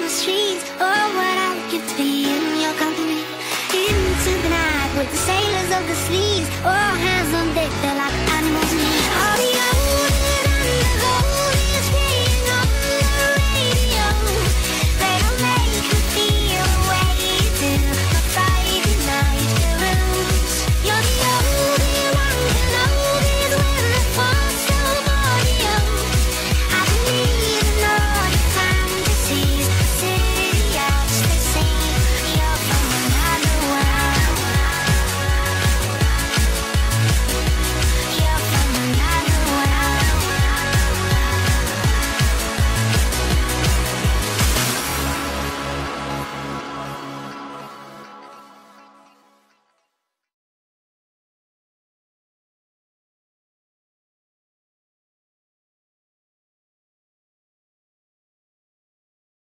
the streets. Oh, what I would give to be in your company. Into the night with the sailors of the seas. Oh, hands on deck, they're like